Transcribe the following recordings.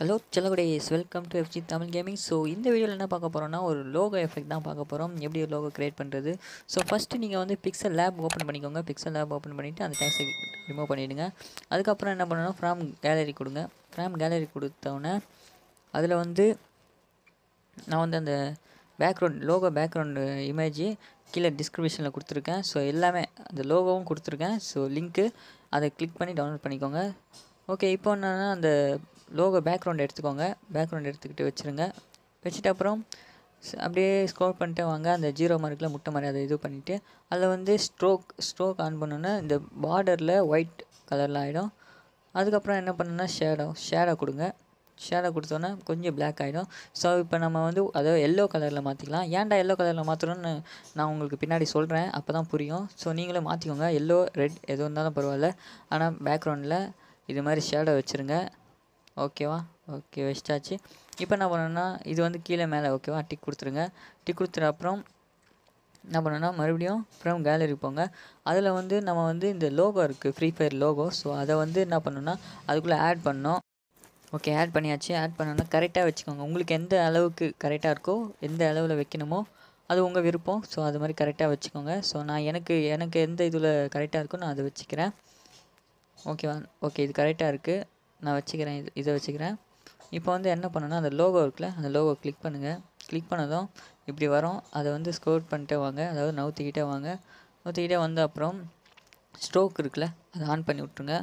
Hello செல்லகுடேஸ் welcome to FG Tamil gaming so இந்த வீடியோவில் என்ன பார்க்க போகிறோம்னா ஒரு லோகோ எஃபெக்ட் தான் பார்க்க போகிறோம் எப்படி ஒரு லோகோ க்ரியேட் பண்ணுறது ஸோ ஃபஸ்ட்டு நீங்கள் வந்து பிக்சல் லேப் ஓப்பன் பண்ணிக்கோங்க. பிக்சல் லேப் ஓப்பன் பண்ணிவிட்டு அந்த டேக்ஸை ரிமூவ் பண்ணிவிடுங்க அதுக்கப்புறம் என்ன பண்ணணும் ஃப்ராம் கேலரி கொடுங்க. ஃப்ராம் கேலரி கொடுத்தோன்னே அதில் வந்து நான் வந்து அந்த பேக்ரவுண்ட் லோகோ பேக்ரவுண்டு இமேஜ் கீழே டிஸ்கிரிப்ஷனில் கொடுத்துருக்கேன். ஸோ எல்லாமே அந்த லோகோவும் கொடுத்துருக்கேன். ஸோ லிங்க்கு அதை கிளிக் பண்ணி டவுன்லோட் பண்ணிக்கோங்க. ஓகே இப்போ என்னென்னா அந்த லோகோ பேக்ரவுண்ட் எடுத்துக்கோங்க. பேக்ரவுண்ட் எடுத்துக்கிட்டு வச்சுருங்க. வச்சுட்டு அப்புறம் அப்படியே ஸ்க்ரோல் பண்ணிட்டு வாங்க. அந்த ஜீரோ மார்க்கில் முட்டை மாதிரி அதை இது பண்ணிவிட்டு அதில் வந்து ஸ்ட்ரோக் ஸ்ட்ரோக் ஆன் பண்ணோன்னா இந்த பார்டரில் ஒயிட் கலரில் ஆகிடும் அதுக்கப்புறம் என்ன பண்ணுன்னா ஷேடோ ஷேடோ கொடுங்க. ஷேடோ கொடுத்தோன்னே கொஞ்சம் பிளாக் ஆகிடும் ஸோ இப்போ நம்ம வந்து அதை எல்லோ கலரில் மாற்றிக்கலாம் ஏன்டா எல்லோ கலரில் மாற்றணும்னு நான் உங்களுக்கு பின்னாடி சொல்கிறேன் அப்போ தான் புரியும். ஸோ நீங்களும் மாற்றிக்கோங்க எல்லோ ரெட் எது இருந்தாலும் பரவாயில்ல. ஆனால் பேக்ரவுண்டில் இது மாதிரி ஷேடோ வச்சுருங்க. ஓகேவா? ஓகே வச்சிட்டாச்சு. இப்போ என்ன பண்ணணும்னா இது வந்து கீழே மேலே ஓகேவா? டிக் கொடுத்துருங்க. டிக் கொடுத்துட்டு அப்புறம் என்ன பண்ணணும்னா மறுபடியும் ஃப்ரம் கேலரி போங்க. அதில் வந்து நம்ம வந்து இந்த லோகோ இருக்குது ஃப்ரீ ஃபயர் லோகோ ஸோ அதை வந்து என்ன பண்ணணும்னா அதுக்குள்ளே ஆட் பண்ணோம் ஓகே ஆட் பண்ணியாச்சு. ஆட் பண்ணோன்னா கரெக்டாக வச்சுக்கோங்க. உங்களுக்கு எந்த அளவுக்கு கரெக்டாக இருக்கோ எந்த அளவில் வைக்கணுமோ அது உங்கள் விருப்பம். ஸோ அது மாதிரி கரெக்டாக வச்சுக்கோங்க. ஸோ நான் எனக்கு எனக்கு எந்த இதில் கரெக்டாக இருக்கோ நான் அதை வச்சுக்கிறேன். ஓகேவா ஓகே இது கரெக்டாக இருக்குது நான் வச்சுக்கிறேன் இது இதை வச்சுக்கிறேன். இப்போ வந்து என்ன பண்ணணும்னா அந்த லோகோ இருக்குல்ல அந்த லோகோ கிளிக் பண்ணுங்கள் கிளிக் பண்ணதும் இப்படி வரும். அதை வந்து ஸ்கோர் பண்ணிட்டே வாங்க. அதாவது நவுத்திக்கிட்டே வாங்க. நவுத்திக்கிட்டே வந்த அப்புறம் ஸ்ட்ரோக் இருக்குல்ல அதை ஆன் பண்ணி விட்ருங்க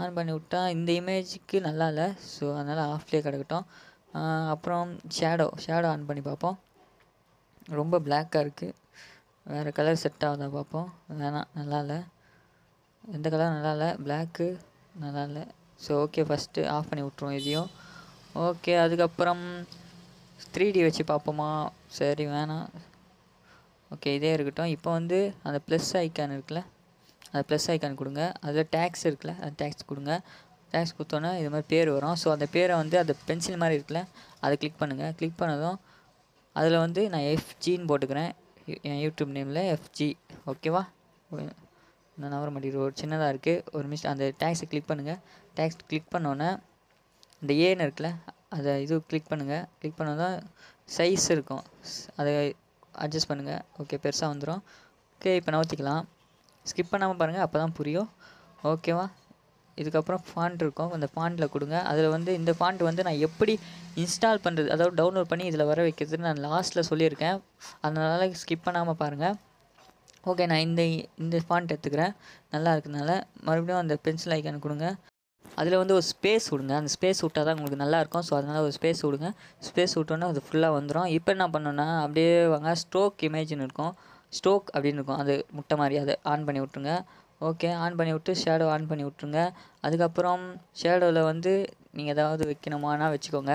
ஆன் பண்ணி விட்டா இந்த இமேஜுக்கு நல்லா இல்லை. ஸோ அதனால் ஆஃப்லேயே கிடக்கட்டும். அப்புறம் ஷேடோ ஷேடோ ஆன் பண்ணி பார்ப்போம். ரொம்ப பிளாக்காக இருக்குது வேறு கலர் செட் ஆகுதா பார்ப்போம். வேணாம் நல்லா இல்லை. எந்த கலர் நல்லா இல்லை. பிளாக்கு நல்லா இல்லை. ஸோ ஓகே ஃபஸ்ட்டு ஆஃப் பண்ணி விட்ருவோம் இதையும் ஓகே அதுக்கப்புறம் த்ரீ டி வச்சு பார்ப்போமா? சரி வேணாம். ஓகே இதே இருக்கட்டும். இப்போ வந்து அந்த ப்ளஸ் ஐக்கான் இருக்குல்ல? அந்த ப்ளஸ் ஐக்கான் கொடுங்க. அதில் டேக்ஸ் இருக்குல்ல? அந்த டேக்ஸ் கொடுங்க. டேக்ஸ் கொடுத்தோன்னே இது மாதிரி பேர் வரும். ஸோ அந்த பேரை வந்து அந்த பென்சில் மாதிரி இருக்குல்ல? அதை கிளிக் பண்ணுங்கள் கிளிக் பண்ணதும் அதில் வந்து நான் எஃப்ஜின்னு போட்டுக்கிறேன். யூ- என் யூடியூப் நேமில் எஃப்ஜி ஓகேவா நான் நவர மாட்டேங்குது ஒரு சின்னதாக இருக்குது ஒரு மிஸ் அந்த டேக்ஸை கிளிக் பண்ணுங்கள் டேக்ஸ் கிளிக் பண்ணோன்னே இந்த ஏன்னு இருக்குல்ல அதை இது கிளிக் பண்ணுங்கள் கிளிக் பண்ணதும் சைஸ் இருக்கும். அதை அட்ஜஸ்ட் பண்ணுங்கள் ஓகே பெருசாக வந்துடும் ஓகே இப்போ நவுத்திக்கலாம் ஸ்கிப் பண்ணாமல் பாருங்கள் அப்போ தான் புரியும் ஓகேவா இதுக்கப்புறம் ஃபாண்ட் இருக்கும். அந்த ஃபாண்ட்டில் கொடுங்க. அதில் வந்து இந்த ஃபாண்ட் வந்து நான் எப்படி இன்ஸ்டால் பண்ணுறது அதாவது டவுன்லோட் பண்ணி இதில் வர வைக்கிறதுன்னு நான் லாஸ்ட்டில் சொல்லியிருக்கேன். அதனால் ஸ்கிப் பண்ணாமல் பாருங்கள் ஓகே நான் இந்த இந்த ஃபாண்ட் எடுத்துக்கிறேன். நல்லா இருக்கனால மறுபடியும் அந்த பென்சில் ஐக்கான் கொடுங்க. அதில் வந்து ஒரு ஸ்பேஸ் விடுங்க. அந்த ஸ்பேஸ் விட்டால் தான் உங்களுக்கு நல்லாயிருக்கும் ஸோ அதனால் ஒரு ஸ்பேஸ் விடுங்க. ஸ்பேஸ் விட்டோன்னே அது ஃபுல்லாக வந்துடும் இப்போ என்ன பண்ணோன்னா அப்படியே வாங்க. ஸ்ட்ரோக் இமேஜ்னு இருக்கும். ஸ்ட்ரோக் அப்படின்னு இருக்கும். அது முட்டை மாதிரி. அதை ஆன் பண்ணி விட்ருங்க ஓகே ஆன் பண்ணி விட்டு ஷேடோ ஆன் பண்ணி விட்ருங்க அதுக்கப்புறம் ஷேடோவில் வந்து நீங்கள் ஏதாவது வைக்கணுமானா வச்சுக்கோங்க.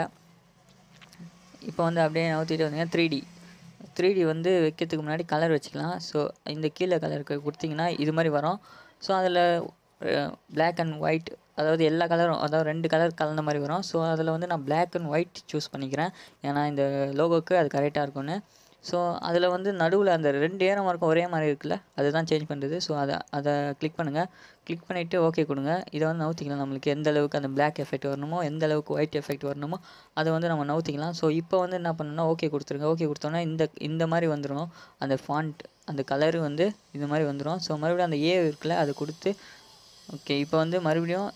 இப்போ வந்து அப்படியே நவுத்திட்டு வந்தீங்கன்னா த்ரீ டி த்ரீ டி வந்து வைக்கிறதுக்கு முன்னாடி கலர் வச்சுக்கலாம். ஸோ இந்த கீழே கலருக்கு கொடுத்தீங்கன்னா இது மாதிரி வரும். ஸோ அதில் பிளாக் அண்ட் ஒயிட் அதாவது எல்லா கலரும் அதாவது ரெண்டு கலர் கலந்த மாதிரி வரும். ஸோ அதில் வந்து நான் பிளாக் அண்ட் ஒயிட் சூஸ் பண்ணிக்கிறேன். ஏன்னா இந்த லோகோக்கு அது கரெக்டாக இருக்கும்னு. ஸோ அதில் வந்து நடுவில் அந்த ரெண்டு ஏரம் இருக்கும் ஒரே மாதிரி இருக்குல்ல அதுதான் சேஞ்ச் பண்ணுறது ஸோ அதை அதை கிளிக் பண்ணுங்கள் கிளிக் பண்ணிவிட்டு ஓகே கொடுங்க. இதை வந்து நவுத்திக்கலாம் நம்மளுக்கு. எந்த அளவுக்கு அந்த பிளாக் எஃபெக்ட் வரணுமோ எந்த அளவுக்கு ஒயிட் எஃபெக்ட் வரணுமோ அதை வந்து நம்ம நவுத்திக்கலாம். ஸோ இப்போ வந்து என்ன பண்ணணும்னா ஓகே கொடுத்துருங்க. ஓகே கொடுத்தோன்னா இந்த இந்த மாதிரி வந்துடும் அந்த ஃபாண்ட் அந்த கலரு வந்து இந்த மாதிரி வந்துடும் ஸோ மறுபடியும் அந்த ஏ இருக்குல்ல அதை கொடுத்து ஓகே இப்போ வந்து மறுபடியும்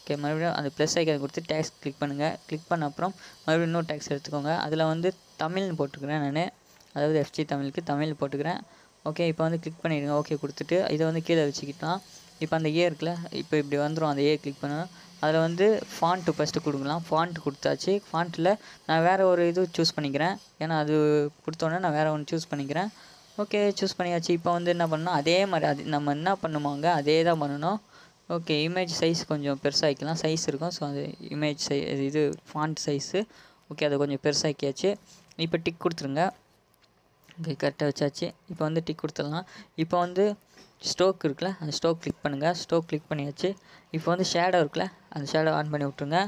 ஓகே மறுபடியும் அந்த ப்ளஸ் ஐக்கன் கொடுத்து டேக்ஸ் கிளிக் பண்ணுங்கள் கிளிக் பண்ண அப்புறம் மறுபடியும் இன்னொரு டேக்ஸ் எடுத்துக்கோங்க. அதில் வந்து தமிழ்னு போட்டுக்கிறேன் நான். அதாவது எஃப்ஜி தமிழுக்கு தமிழ் போட்டுக்கிறேன். ஓகே இப்போ வந்து கிளிக் பண்ணிடுங்க. ஓகே கொடுத்துட்டு இதை வந்து கீழே வச்சுக்கிட்டோம் இப்போ அந்த ஏ இருக்குல்ல இப்போ இப்படி வந்துடும் அந்த ஏ கிளிக் பண்ணணும் அதில் வந்து ஃபாண்ட்டு ஃபஸ்ட்டு கொடுக்கலாம். ஃபாண்ட் கொடுத்தாச்சு. ஃபாண்ட்டில் நான் வேறு ஒரு இது சூஸ் பண்ணிக்கிறேன். ஏன்னா அது கொடுத்தோன்னே நான் வேறு ஒன்று சூஸ் பண்ணிக்கிறேன். ஓகே சூஸ் பண்ணியாச்சு. இப்போ வந்து என்ன பண்ணணும்? அதே மாதிரி அது நம்ம என்ன பண்ணுவாங்க அதே தான் பண்ணணும். ஓகே இமேஜ் சைஸ் கொஞ்சம் பெருசாகிக்கலாம் சைஸ் இருக்கும். ஸோ அது இமேஜ் சை இது ஃபாண்ட் சைஸு ஓகே அதை கொஞ்சம் பெருசாக்கியாச்சு. இப்போ டிக் கொடுத்துருங்க. ஓகே கரெக்டாக வச்சாச்சு. இப்போ வந்து டிக் கொடுத்துடலாம். இப்போ வந்து ஸ்டோக் இருக்குல்ல அந்த ஸ்டோக் கிளிக் பண்ணுங்கள் ஸ்டோக் கிளிக் பண்ணியாச்சு. இப்போ வந்து ஷேடோ இருக்குல்ல அந்த ஷேடோ ஆன் பண்ணி விட்ருங்க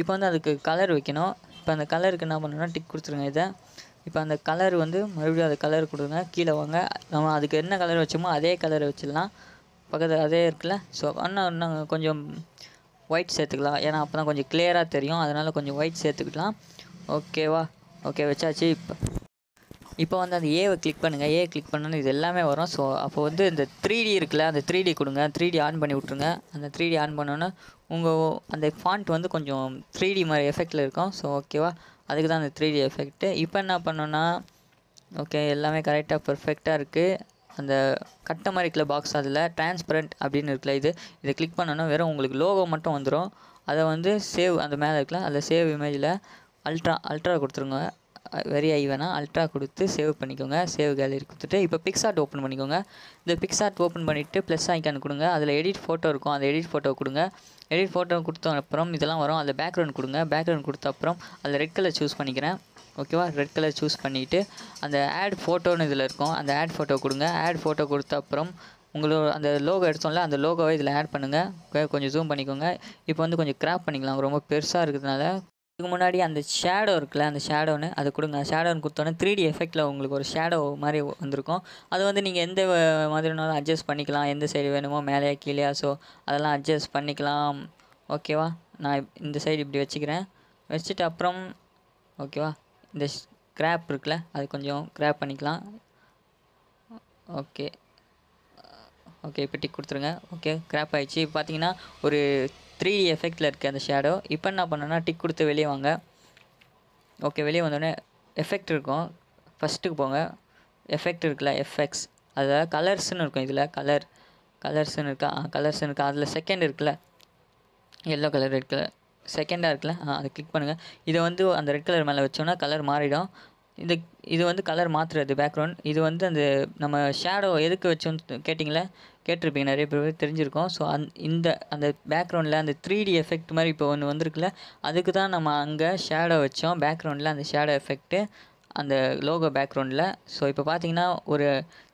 இப்போ வந்து அதுக்கு கலர் வைக்கணும். இப்போ அந்த கலருக்கு என்ன பண்ணணும்னா டிக் கொடுத்துருங்க இதை. இப்போ அந்த கலர் வந்து மறுபடியும் அந்த கலர் கொடுங்க. கீழே வாங்க. நம்ம அதுக்கு என்ன கலர் வச்சோமோ அதே கலரை வச்சிடலாம். பக்கத்தில் அதே இருக்குல்ல. ஸோ இன்னும் இன்னும் கொஞ்சம் ஒயிட் சேர்த்துக்கலாம். ஏன்னா அப்போ தான் கொஞ்சம் கிளியராக தெரியும். அதனால் கொஞ்சம் ஒயிட் சேர்த்துக்கலாம் ஓகேவா ஓகே வச்சாச்சு இப்போ. இப்போ வந்து அந்த ஏவை கிளிக் பண்ணுங்கள் ஏ கிளிக் பண்ணணும் இது எல்லாமே வரும். ஸோ அப்போ வந்து இந்த த்ரீ டி இருக்குல்ல அந்த த்ரீ டி கொடுங்க. த்ரீ டி ஆன் பண்ணி விட்ருங்க அந்த த்ரீ டி ஆன் பண்ணோன்னே உங்கள் அந்த ஃபாண்ட் வந்து கொஞ்சம் த்ரீ டி மாதிரி எஃபெக்டில் இருக்கும். ஸோ ஓகேவா அதுக்கு தான் அந்த த்ரீ டி எஃபெக்ட்டு இப்போ என்ன பண்ணோன்னா ஓகே எல்லாமே கரெக்டாக பர்ஃபெக்டாக இருக்குது அந்த கட்டை மாதிரி இருக்கல பாக்ஸ் அதில் டிரான்ஸ்பரண்ட் அப்படின்னு இருக்குல்ல இது. இதை கிளிக் பண்ணோன்னா வெறும் உங்களுக்கு லோகோ மட்டும் வந்துடும் அதை வந்து சேவ் அந்த மேலே இருக்குல்ல அதில் சேவ் இமேஜில் அல்ட்ரா அல்ட்ரா கொடுத்துருங்க. வெரி ஐ வேணால் அல்ட்ரா கொடுத்து சேவ் பண்ணிக்கோங்க. சேவ் கேலரி கொடுத்துட்டு இப்போ பிக்ஸார்ட் ஓப்பன் பண்ணிக்கோங்க. இந்த பிக்ஸார்ட் ஓப்பன் பண்ணிவிட்டு ப்ளஸ் ஐக்கான் கொடுங்க. அதில் எடிட் ஃபோட்டோ இருக்கும். அந்த எடிட் ஃபோட்டோ கொடுங்க. எடிட் ஃபோட்டோ கொடுத்த அப்புறம் இதெல்லாம் வரும். அதில் பேக்ரவுண்ட் கொடுங்க. பேக்ரவுண்ட் கொடுத்த அப்புறம் அதில் ரெட் கலர் சூஸ் பண்ணிக்கிறேன். ஓகேவா ரெட் கலர் சூஸ் பண்ணிவிட்டு அந்த ஆட் ஃபோட்டோன்னு இதில் இருக்கும். அந்த ஆட் ஃபோட்டோ கொடுங்க. ஆட் ஃபோட்டோ கொடுத்த அப்புறம் உங்களோட அந்த லோகோ எடுத்தோம்ல அந்த லோகோவை இதில் ஆட் பண்ணுங்கள் கொஞ்சம் ஜூம் பண்ணிக்கோங்க. இப்போ வந்து கொஞ்சம் கிராப் பண்ணிக்கலாம். ரொம்ப பெருசாக இருக்கிறதுனால இதுக்கு முன்னாடி அந்த ஷேடோ இருக்குல்ல அந்த ஷேடோன்னு அது கொடுங்க. ஷேடோன்னு கொடுத்தோன்னே த்ரீ டி எஃபெக்ட்டில் உங்களுக்கு ஒரு ஷேடோ மாதிரி வந்திருக்கும். அது வந்து நீங்கள் எந்த மாதிரினாலும் அட்ஜஸ்ட் பண்ணிக்கலாம். எந்த சைடு வேணுமோ மேலேயா கீழேயா ஸோ அதெல்லாம் அட்ஜஸ்ட் பண்ணிக்கலாம். ஓகேவா நான் இந்த சைடு இப்படி வச்சுக்கிறேன். வச்சுட்டு அப்புறம் ஓகேவா இந்த கிராப் இருக்குல்ல அது கொஞ்சம் கிராப் பண்ணிக்கலாம். ஓகே ஓகே இப்போ டிக் கொடுத்துருங்க. ஓகே கிராப் ஆகிடுச்சு இப்போ பார்த்தீங்கன்னா ஒரு த்ரீ டி எஃபெக்டில் இருக்குது அந்த ஷேடோ இப்போ என்ன பண்ணேன்னா டிக் கொடுத்து வெளியே வாங்க. ஓகே வெளியே வந்தோடனே எஃபெக்ட் இருக்கும். ஃபஸ்ட்டுக்கு போங்க. எஃபெக்ட் இருக்குல்ல எஃபெக்ட்ஸ் அதில் கலர்ஸ்னு இருக்கும் இதில் கலர் கலர்ஸ்னு இருக்கா? கலர்ஸ்னு இருக்கா? அதில் செகண்ட் இருக்குல்ல. எல்லோ கலர் ரெட் கலர் செகண்டாக இருக்குல்ல? ஆ அதை கிளிக் பண்ணுங்கள் இதை வந்து அந்த ரெட் கலர் மேலே வச்சோன்னா கலர் மாறிடும். இது இது வந்து கலர் மாற்றுறது பேக்ரவுண்ட் இது வந்து அந்த நம்ம ஷேடோ எதுக்கு வச்சோன்னு கேட்டிங்களே? கேட்டிருப்பீங்க நிறைய பேர் தெரிஞ்சிருக்கும். ஸோ அந் இந்த அந்த பேக்ரவுண்டில் அந்த த்ரீ டி எஃபெக்ட் மாதிரி இப்போ ஒன்று வந்திருக்குல்ல அதுக்கு தான் நம்ம அங்கே ஷேடோ வச்சோம். பேக்ரவுண்டில் அந்த ஷேடோ எஃபெக்ட்டு அந்த லோகோ பேக்ரவுண்டில் ஸோ இப்போ பார்த்தீங்கன்னா ஒரு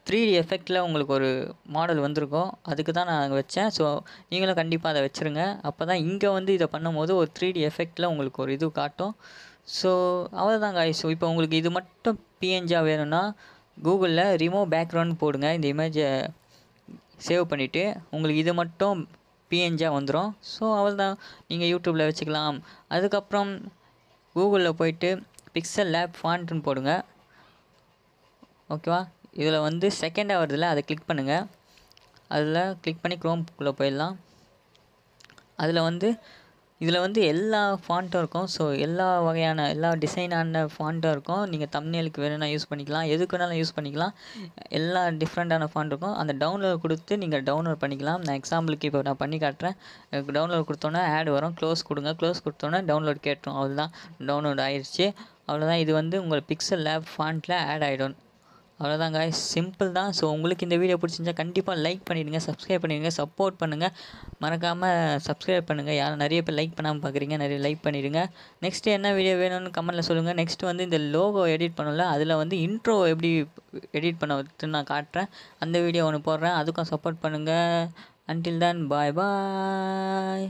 த்ரீ டி எஃபெக்டில் உங்களுக்கு ஒரு மாடல் வந்திருக்கும். அதுக்கு தான் நான் வச்சேன். ஸோ நீங்களும் கண்டிப்பாக அதை வச்சுருங்க. அப்போ தான் இங்கே வந்து இதை பண்ணும்போது ஒரு த்ரீ டி எஃபெக்டில் உங்களுக்கு ஒரு இது காட்டும். ஸோ அவ்வளோதாங்க guys. ஸோ இப்போ உங்களுக்கு இது மட்டும் பிஎன்ஜியாக வேணும்னா கூகுளில் ரிமூவ் பேக்ரவுண்ட் போடுங்க. இந்த இமேஜை சேவ் பண்ணிவிட்டு உங்களுக்கு இது மட்டும் பிஎன்ஜியாக வந்துடும் ஸோ அவ்வளோதான் நீங்கள் யூடியூப்பில் வச்சுக்கலாம். அதுக்கப்புறம் கூகுளில் போயிட்டு பிக்சல் லேப் ஃபாண்ட்டுன்னு போடுங்க. ஓகேவா இதில் வந்து செகண்டாக வருதுல்ல அதை கிளிக் பண்ணுங்கள் அதில் கிளிக் பண்ணி குரோம்குள்ளே போயிடலாம். அதில் வந்து இதில் வந்து எல்லா ஃபாண்ட்டும் இருக்கும். ஸோ எல்லா வகையான எல்லா டிசைனான ஃபாண்ட்டும் இருக்கும். நீங்கள் தம்னேலுக்கு வேணும்னா யூஸ் பண்ணிக்கலாம். எதுக்கு வேணாலும் யூஸ் பண்ணிக்கலாம். எல்லா டிஃப்ரெண்ட்டான ஃபாண்ட் இருக்கும். அந்த டவுன்லோட் கொடுத்து நீங்கள் டவுன்லோட் பண்ணிக்கலாம். நான் எக்ஸாம்பிளுக்கு இப்போ நான் பண்ணி காட்டுறேன். டவுன்லோட் கொடுத்தோன்னே ஆட் வரும். க்ளோஸ் கொடுங்க. க்ளோஸ் கொடுத்தோன்னே டவுன்லோட் கேட்டுரும். அவ்வளோதான் டவுன்லோட் ஆயிடுச்சு அவ்வளோதான் இது வந்து உங்கள் பிக்சல் லேப் ஃபாண்ட்டில் ஆட் ஆகிடும் அவ்வளோதான் guys. சிம்பிள் தான். ஸோ உங்களுக்கு இந்த வீடியோ பிடிச்சிருந்தா கண்டிப்பாக லைக் பண்ணிடுங்க சப்ஸ்கிரைப் பண்ணிடுங்க சப்போர்ட் பண்ணுங்கள் மறக்காமல் சப்ஸ்கிரைப் பண்ணுங்கள் யாரும் நிறைய பேர் லைக் பண்ணாமல் பார்க்குறீங்க நிறைய லைக் பண்ணிவிடுங்க நெக்ஸ்ட்டு என்ன வீடியோ வேணும்னு கமெண்ட்டில் சொல்லுங்கள் நெக்ஸ்ட் வந்து இந்த லோகோ எடிட் பண்ணல அதில் வந்து இன்ட்ரோ எப்படி எடிட் பண்ண நான் காட்டுறேன். அந்த வீடியோ ஒன்று போடுறேன். அதுக்கும் சப்போர்ட் பண்ணுங்கள் அன்டில் தான் பாய் பாய்